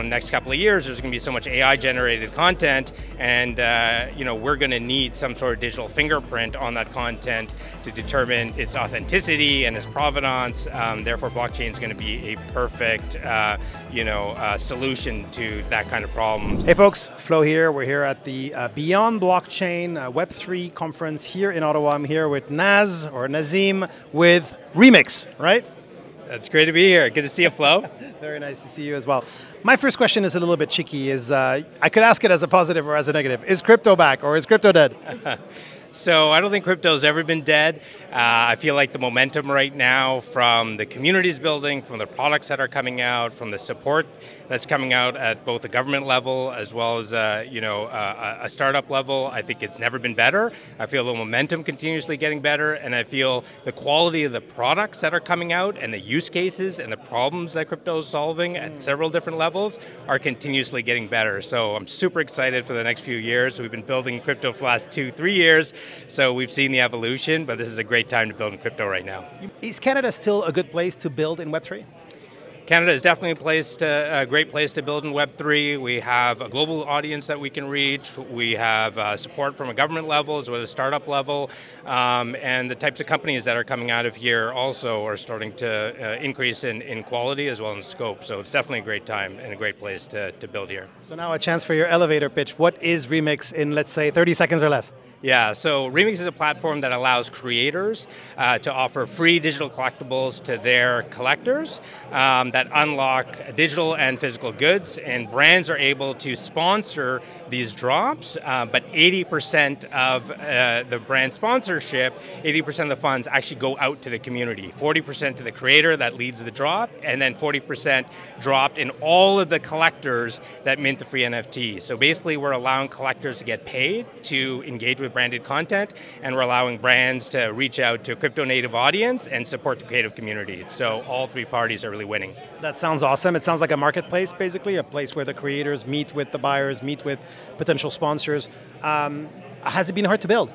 In the next couple of years, there's going to be so much AI-generated content, and uh, you know we're going to need some sort of digital fingerprint on that content to determine its authenticity and its provenance. Um, therefore, blockchain is going to be a perfect, uh, you know, uh, solution to that kind of problem. Hey, folks, Flo here. We're here at the uh, Beyond Blockchain uh, Web3 conference here in Ottawa. I'm here with Naz or Nazim with Remix, right? It's great to be here. Good to see you, Flo. Very nice to see you as well. My first question is a little bit cheeky. Is uh, I could ask it as a positive or as a negative. Is crypto back or is crypto dead? So I don't think crypto's ever been dead. Uh, I feel like the momentum right now from the communities building, from the products that are coming out, from the support that's coming out at both the government level as well as uh, you know uh, a startup level, I think it's never been better. I feel the momentum continuously getting better, and I feel the quality of the products that are coming out and the use cases and the problems that crypto is solving at several different levels are continuously getting better. So I'm super excited for the next few years. We've been building crypto for the last two, three years. So we've seen the evolution, but this is a great time to build in crypto right now. Is Canada still a good place to build in Web3? Canada is definitely a place to, a great place to build in Web3. We have a global audience that we can reach. We have uh, support from a government level as well as a startup level. Um, and the types of companies that are coming out of here also are starting to uh, increase in, in quality as well as scope. So it's definitely a great time and a great place to, to build here. So now a chance for your elevator pitch. What is Remix in, let's say, 30 seconds or less? Yeah, so Remix is a platform that allows creators uh, to offer free digital collectibles to their collectors um, that unlock digital and physical goods, and brands are able to sponsor these drops, uh, but 80% of uh, the brand sponsorship, 80% of the funds actually go out to the community. 40% to the creator that leads the drop, and then 40% dropped in all of the collectors that mint the free NFT. So basically, we're allowing collectors to get paid to engage with branded content, and we're allowing brands to reach out to a crypto native audience and support the creative community. So all three parties are really winning. That sounds awesome. It sounds like a marketplace, basically, a place where the creators meet with the buyers, meet with potential sponsors. Um, has it been hard to build?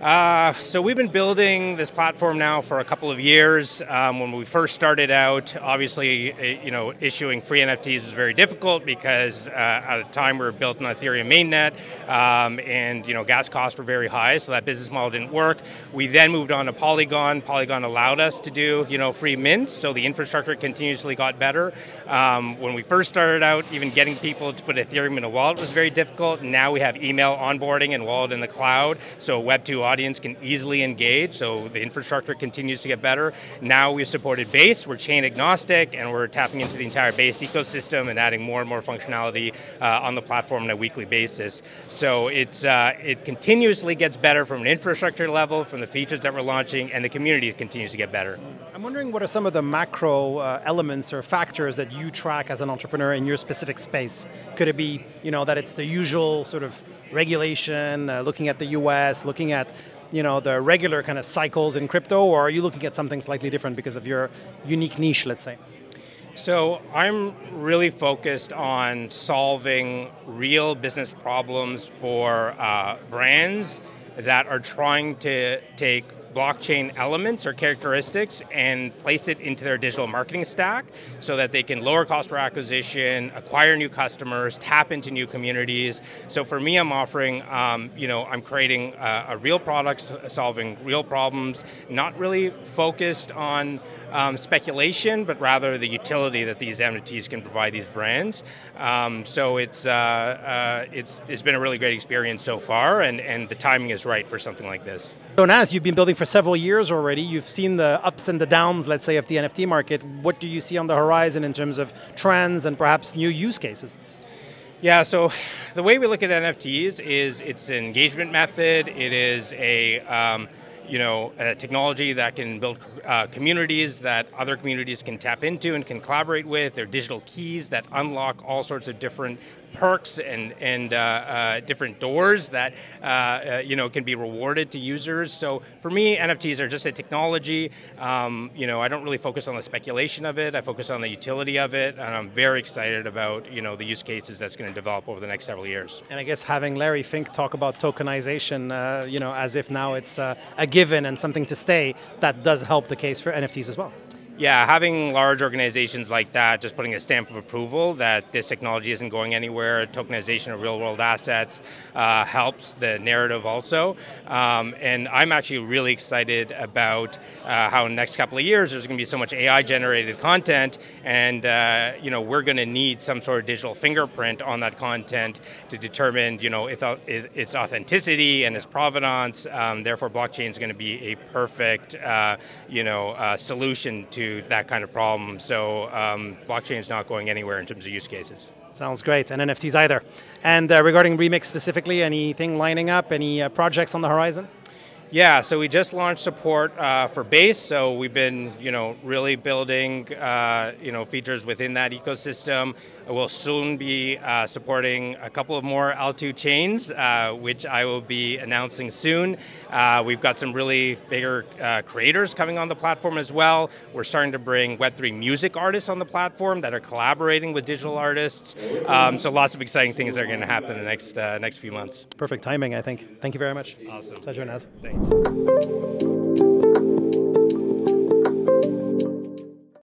Uh, so we've been building this platform now for a couple of years. Um, when we first started out, obviously, you know, issuing free NFTs was very difficult because uh, at a time we were built on Ethereum mainnet, um, and you know, gas costs were very high, so that business model didn't work. We then moved on to Polygon. Polygon allowed us to do, you know, free mints, so the infrastructure continuously got better. Um, when we first started out, even getting people to put Ethereum in a wallet was very difficult. Now we have email onboarding and wallet in the cloud, so Web 2 audience can easily engage, so the infrastructure continues to get better. Now we've supported Base, we're chain agnostic, and we're tapping into the entire Base ecosystem and adding more and more functionality uh, on the platform on a weekly basis. So it's uh, it continuously gets better from an infrastructure level, from the features that we're launching, and the community continues to get better. I'm wondering what are some of the macro uh, elements or factors that you track as an entrepreneur in your specific space? Could it be, you know, that it's the usual sort of regulation, uh, looking at the US, looking at you know the regular kind of cycles in crypto, or are you looking at something slightly different because of your unique niche, let's say? So I'm really focused on solving real business problems for uh, brands that are trying to take blockchain elements or characteristics and place it into their digital marketing stack so that they can lower cost per acquisition, acquire new customers, tap into new communities. So for me, I'm offering, um, you know, I'm creating a, a real product solving real problems, not really focused on um, speculation, but rather the utility that these entities can provide these brands. Um, so it's, uh, uh, it's, it's been a really great experience so far, and, and the timing is right for something like this. So Naz, you've been building for several years already. You've seen the ups and the downs, let's say, of the NFT market. What do you see on the horizon in terms of trends and perhaps new use cases? Yeah, so the way we look at NFTs is it's an engagement method. It is a um, you know, a technology that can build uh, communities that other communities can tap into and can collaborate with. They're digital keys that unlock all sorts of different perks and and uh, uh, different doors that uh, uh, you know can be rewarded to users. So for me, NFTs are just a technology. Um, you know, I don't really focus on the speculation of it. I focus on the utility of it, and I'm very excited about you know the use cases that's going to develop over the next several years. And I guess having Larry Fink talk about tokenization, uh, you know, as if now it's a given and something to stay, that does help the case for NFTs as well. Yeah, having large organizations like that just putting a stamp of approval that this technology isn't going anywhere, tokenization of real world assets uh, helps the narrative also. Um, and I'm actually really excited about uh, how in the next couple of years there's going to be so much AI generated content, and uh, you know we're going to need some sort of digital fingerprint on that content to determine you know its, its authenticity and its provenance. Um, therefore, blockchain is going to be a perfect uh, you know uh, solution to that kind of problem. So um, blockchain is not going anywhere in terms of use cases. Sounds great, and NFTs either. And uh, regarding Remix specifically, anything lining up? Any uh, projects on the horizon? Yeah, so we just launched support uh, for Base. So we've been, you know, really building, uh, you know, features within that ecosystem. We'll soon be uh, supporting a couple of more L2 chains, uh, which I will be announcing soon. Uh, we've got some really bigger uh, creators coming on the platform as well. We're starting to bring Web3 music artists on the platform that are collaborating with digital artists. Um, so lots of exciting things are going to happen in the next next few months. Perfect timing, I think. Thank you very much. Awesome. Pleasure, Naz. Thanks.